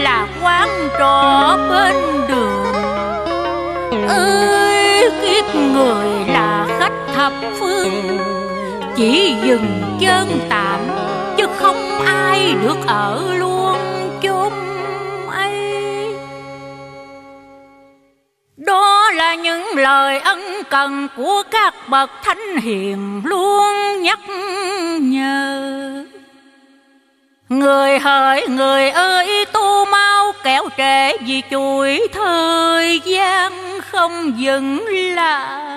là quán trọ bên đường. Ơi, kiếp người là khách thập phương. Chỉ dừng chân tạm, chứ không ai được ở luôn chốn ấy. Đó là những lời ân cần của các bậc thánh hiền luôn nhắc nhở. Người hỡi, người ơi vì chuỗi thời gian không dừng lại.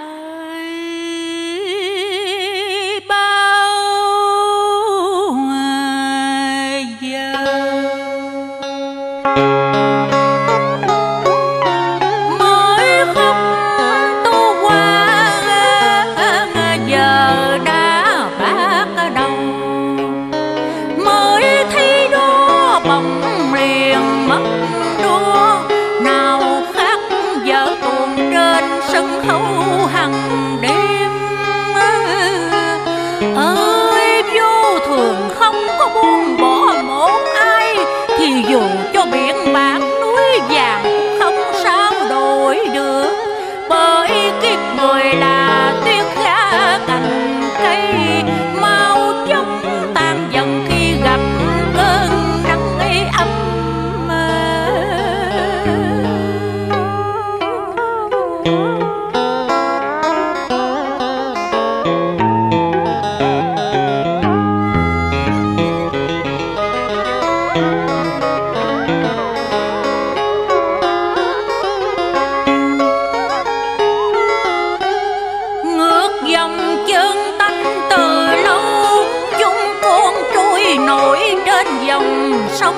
Nổi trên dòng sông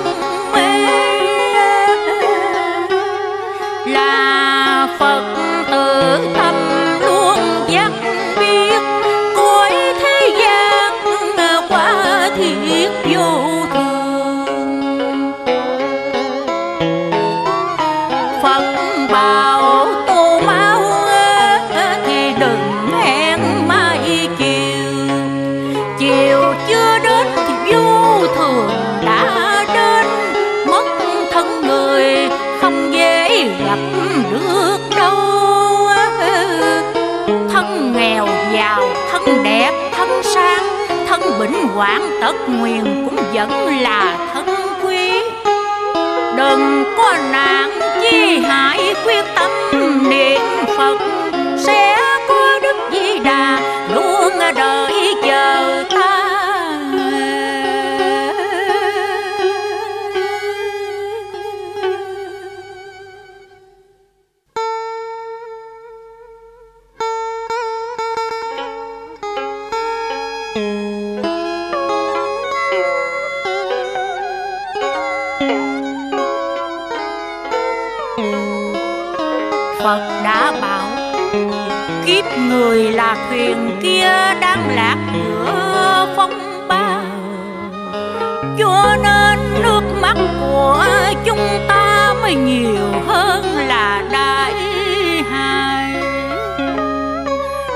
mê là phật. Giàu, thân đẹp, thân sang Thân bỉnh hoạn tất nguyền cũng vẫn là thân quý. Đừng có nạn chi hại quyết tâm niệm Phật. Phật đã bảo, Kiếp người là thuyền kia đang lạc giữa phong ba Cho nên nước mắt của chúng ta mới nhiều hơn là đại hài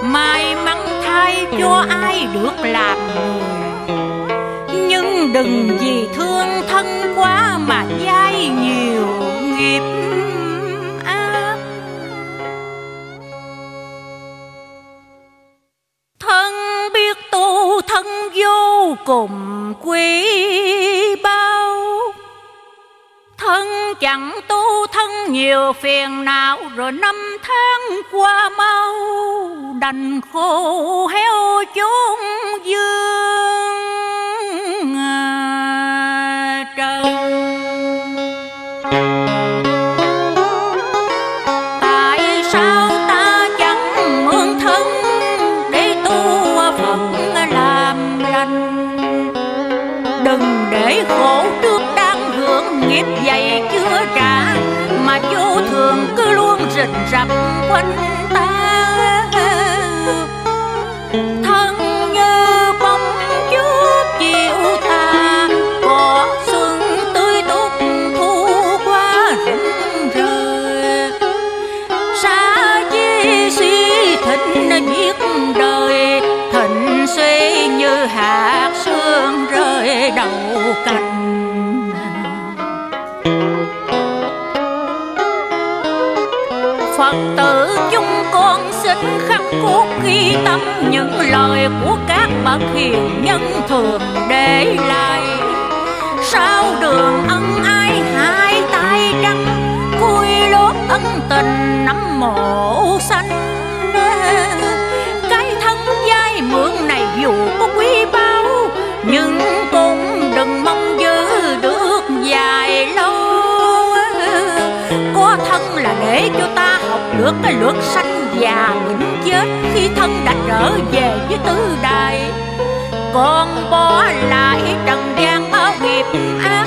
May mắn thay cho ai được làm người, Nhưng đừng vì thương thân quý bao. Thân chẳng tu thân nhiều phiền não, Rồi năm tháng qua mau Đành khô heo chốn dương rình rập quanh ta. Phật tử chúng con xin khắc cốt ghi tâm những lời của các bậc hiền nhân thường để lại. Sao đường ân ai được cái luật sanh già những chết khi thân đã trở về với tứ đại. Còn bỏ lại trần gian ở nghiệp an